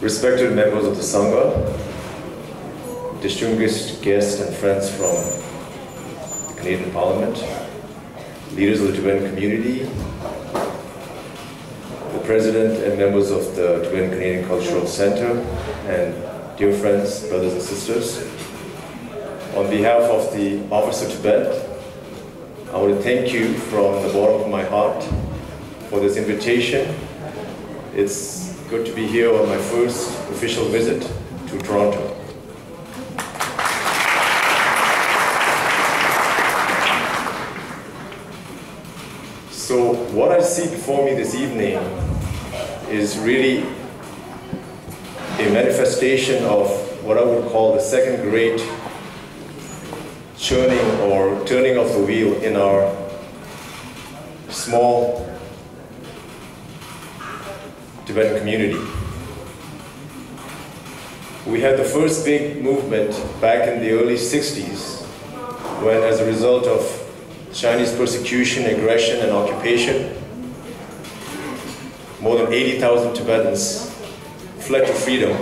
respected members of the Sangha, distinguished guests and friends from the Canadian Parliament, leaders of the Tibetan community, the president and members of the Tibetan Canadian Cultural Center, and dear friends, brothers and sisters. On behalf of the Office of Tibet, I want to thank you from the bottom of my heart for this invitation. It's good to be here on my first official visit to Toronto. So what I see before me this evening is really a manifestation of what I would call the second great churning or turning of the wheel in our small Tibetan community. We had the first big movement back in the early 60s when as a result of Chinese persecution, aggression, and occupation, more than 80,000 Tibetans fled to freedom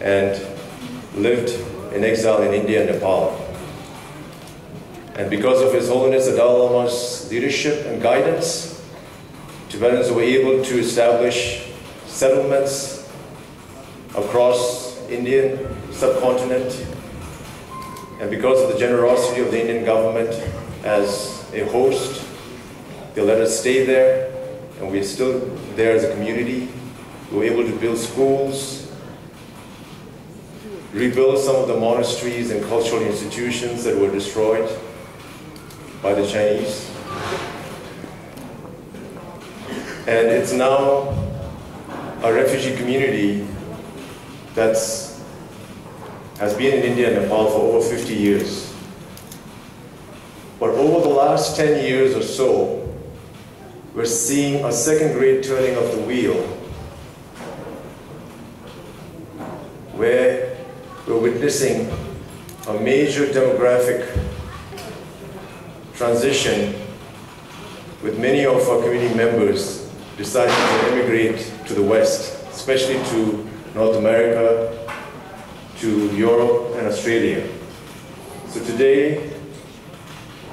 and lived in exile in India and Nepal. And because of His Holiness the Dalai Lama's leadership and guidance, Tibetans were able to establish settlements across Indian subcontinent. And because of the generosity of the Indian government as a host, they let us stay there, and we're still there as a community. We were able to build schools, rebuild some of the monasteries and cultural institutions that were destroyed by the Chinese. And it's now a refugee community that's has been in India and Nepal for over 50 years. But over the last 10 years or so, we're seeing a second great turning of the wheel where we're witnessing a major demographic transition with many of our community members deciding to emigrate to the West, especially to North America, to Europe and Australia. So today,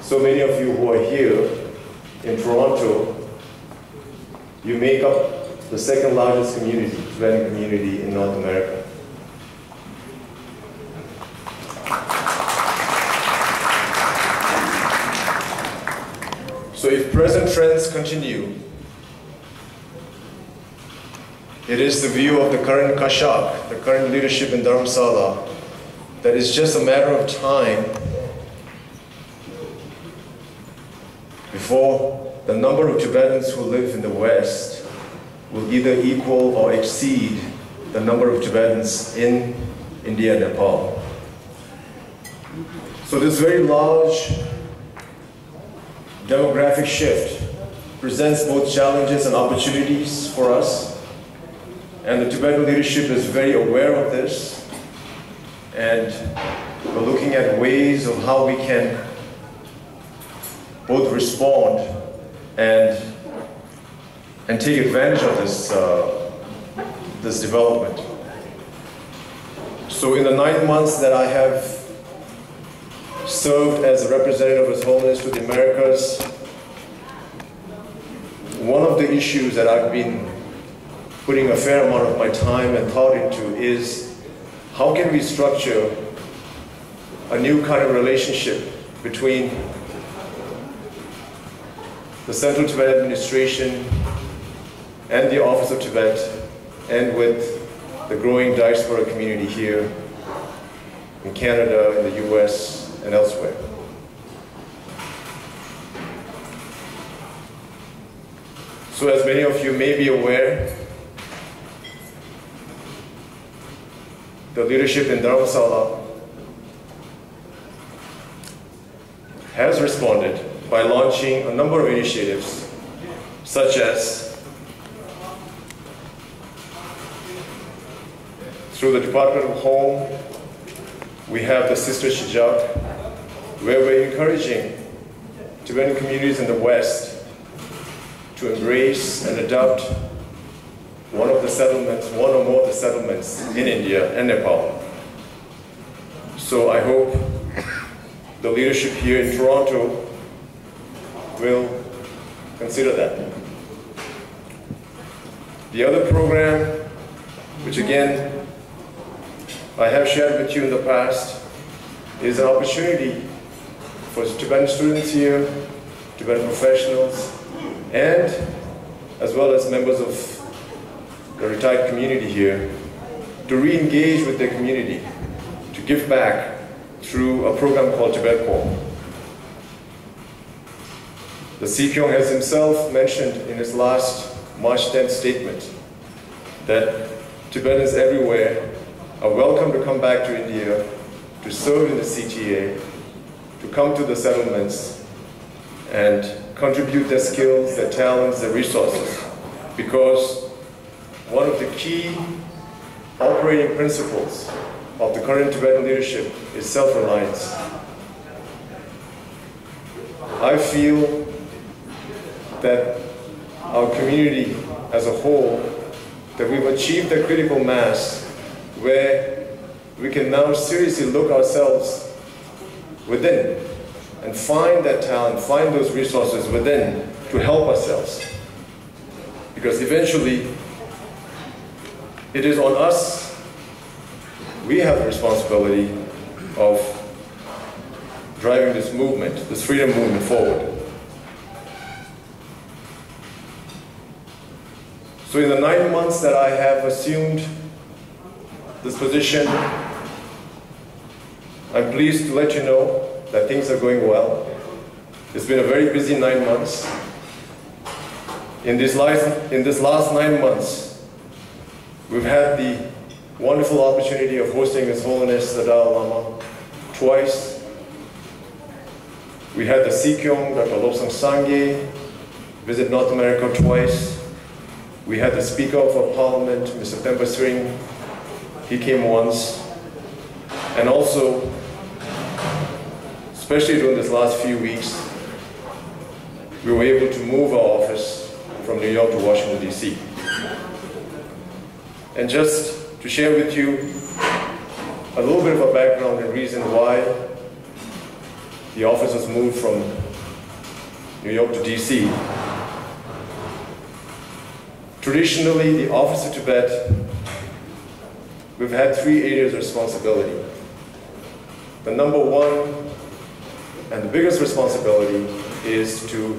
so many of you who are here in Toronto, you make up the second largest community, Tibetan community in North America. So if present trends continue, it is the view of the current Kashak, the current leadership in Dharamsala, that it's just a matter of time before the number of Tibetans who live in the West will either equal or exceed the number of Tibetans in India and Nepal. So this very large demographic shift presents both challenges and opportunities for us. And the Tibetan leadership is very aware of this. And we're looking at ways of how we can both respond and, and take advantage of this, uh, this development. So in the nine months that I have served as a representative of His Holiness to the Americas. One of the issues that I've been putting a fair amount of my time and thought into is how can we structure a new kind of relationship between the Central Tibet Administration and the Office of Tibet and with the growing diaspora community here in Canada, in the US, and elsewhere. So as many of you may be aware, the leadership in Dharamsala has responded by launching a number of initiatives such as through the Department of Home, we have the Sister Shijak, where we're encouraging Tibetan communities in the West to embrace and adopt one of the settlements, one or more of the settlements in India and Nepal. So I hope the leadership here in Toronto will consider that. The other program, which again I have shared with you in the past, is an opportunity for Tibetan students here, Tibetan professionals, and as well as members of the retired community here to re-engage with their community, to give back through a program called Tibet Corps. The Sikyong has himself mentioned in his last March 10th statement that Tibetans everywhere are welcome to come back to India, to serve in the CTA, to come to the settlements and contribute their skills, their talents, their resources. Because one of the key operating principles of the current Tibetan leadership is self-reliance. I feel that our community as a whole, that we've achieved a critical mass where we can now seriously look ourselves within and find that talent, find those resources within to help ourselves. Because eventually, it is on us, we have the responsibility of driving this movement, this freedom movement forward. So in the nine months that I have assumed this position, I'm pleased to let you know that things are going well. It's been a very busy nine months. In this last, in this last nine months, we've had the wonderful opportunity of hosting His Holiness the Dalai Lama twice. We had the Sikyong, Dr. Lobsang Sangye, visit North America twice. We had the Speaker of Parliament, Mr. Penpa Tsering, he came once. And also, especially during this last few weeks, we were able to move our office from New York to Washington, D.C. And just to share with you a little bit of a background and reason why the office was moved from New York to D.C. Traditionally, the Office of Tibet, we've had three areas of responsibility. The number one and the biggest responsibility is to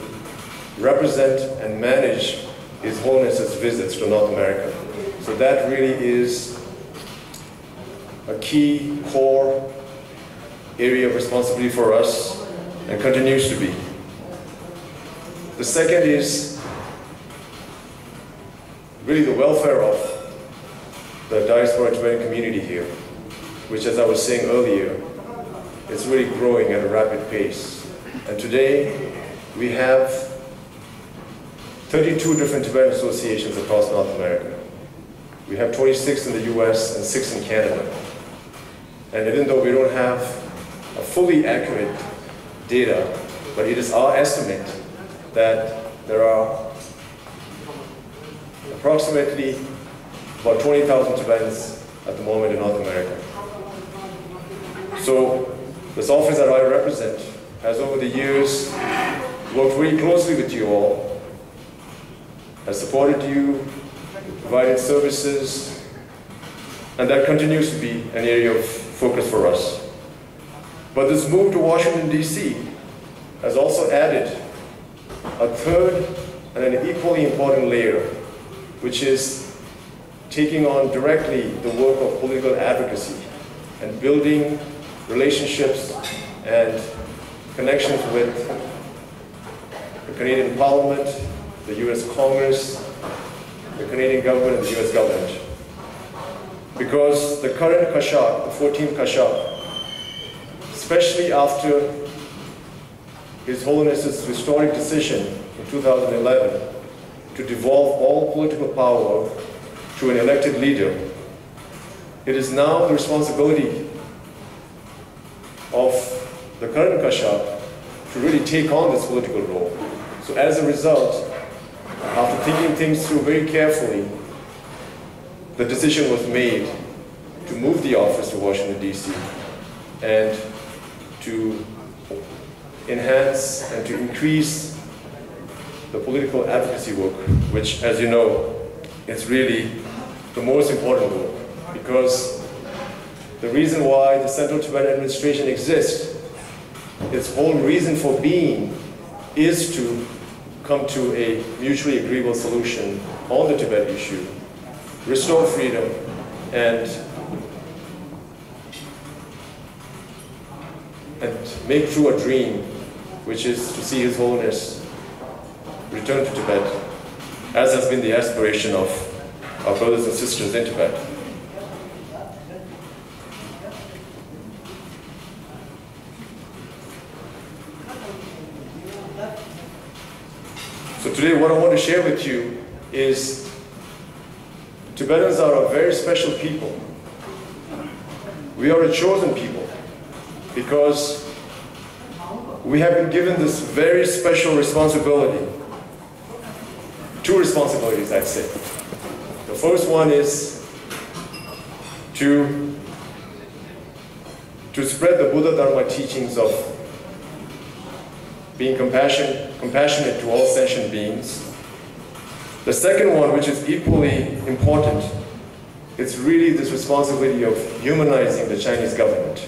represent and manage His Holiness's visits to North America. So that really is a key core area of responsibility for us and continues to be. The second is really the welfare of the diaspora Tibetan community here, which as I was saying earlier, is really growing at a rapid pace. And today, we have 32 different Tibetan associations across North America. We have 26 in the US and 6 in Canada. And even though we don't have a fully accurate data, but it is our estimate that there are approximately about 20,000 Tibetans at the moment in North America. So this office that I represent has over the years worked very closely with you all, has supported you, provided services, and that continues to be an area of focus for us. But this move to Washington, D.C. has also added a third and an equally important layer which is taking on directly the work of political advocacy and building relationships and connections with the Canadian Parliament, the US Congress, the Canadian government, and the US government. Because the current Kashak, the 14th Kashak, especially after His Holiness's historic decision in 2011 to devolve all political power to an elected leader. It is now the responsibility of the current Kashak to really take on this political role. So as a result, after thinking things through very carefully, the decision was made to move the office to Washington, D.C., and to enhance and to increase the political advocacy work, which, as you know, is really the most important work, because the reason why the Central Tibet Administration exists, its whole reason for being, is to come to a mutually agreeable solution on the Tibet issue, restore freedom, and, and make true a dream, which is to see His Holiness return to Tibet, as has been the aspiration of our brothers and sisters in Tibet. So today what I want to share with you is Tibetans are a very special people. We are a chosen people because we have been given this very special responsibility. Two responsibilities, I'd say. The first one is to, to spread the Buddha Dharma teachings of being compassion, compassionate to all sentient beings. The second one, which is equally important, it's really this responsibility of humanizing the Chinese government.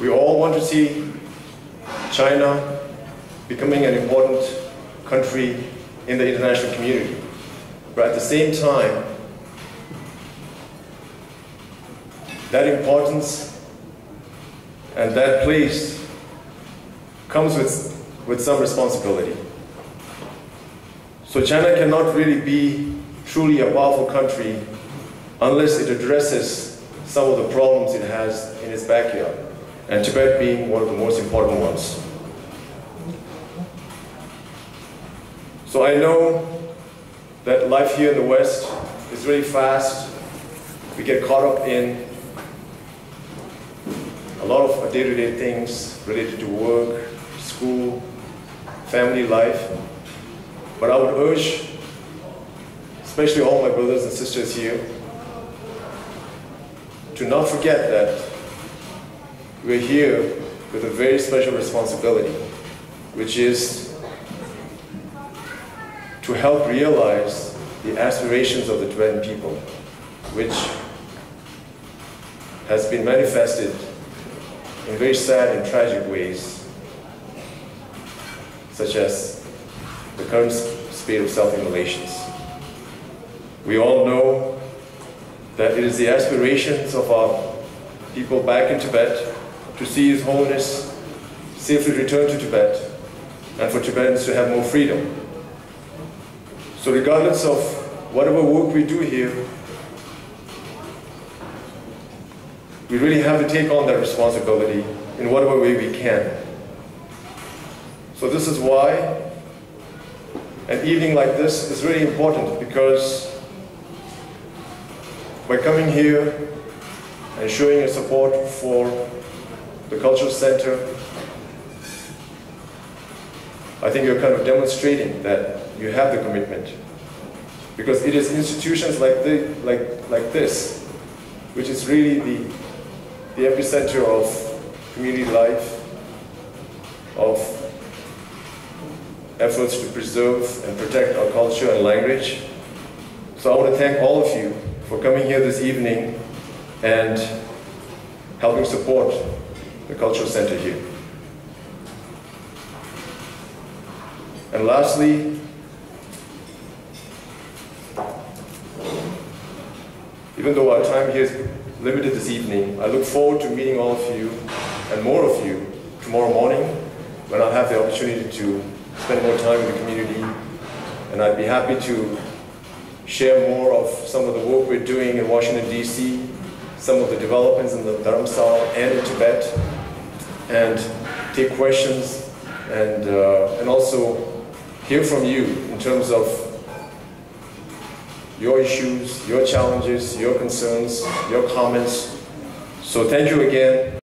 We all want to see China becoming an important country in the international community. But at the same time, that importance and that place comes with, with some responsibility. So China cannot really be truly a powerful country unless it addresses some of the problems it has in its backyard, and Tibet being one of the most important ones. So I know that life here in the West is really fast. We get caught up in day-to-day things related to work, school, family life. But I would urge, especially all my brothers and sisters here, to not forget that we're here with a very special responsibility, which is to help realize the aspirations of the Tibetan people, which has been manifested in very sad and tragic ways, such as the current state of self-immolations. We all know that it is the aspirations of our people back in Tibet to see His Holiness safely return to Tibet and for Tibetans to have more freedom. So regardless of whatever work we do here, we really have to take on that responsibility in whatever way we can. So this is why an evening like this is really important because by coming here and showing your support for the Cultural Center, I think you're kind of demonstrating that you have the commitment. Because it is institutions like, the, like, like this, which is really the, the epicenter of community life, of efforts to preserve and protect our culture and language. So I want to thank all of you for coming here this evening and helping support the Cultural Center here. And lastly, even though our time here is limited this evening, I look forward to meeting all of you and more of you tomorrow morning when I'll have the opportunity to spend more time in the community. And I'd be happy to share more of some of the work we're doing in Washington, D.C., some of the developments in the Dharamsala and in Tibet, and take questions and, uh, and also hear from you in terms of your issues, your challenges, your concerns, your comments. So thank you again.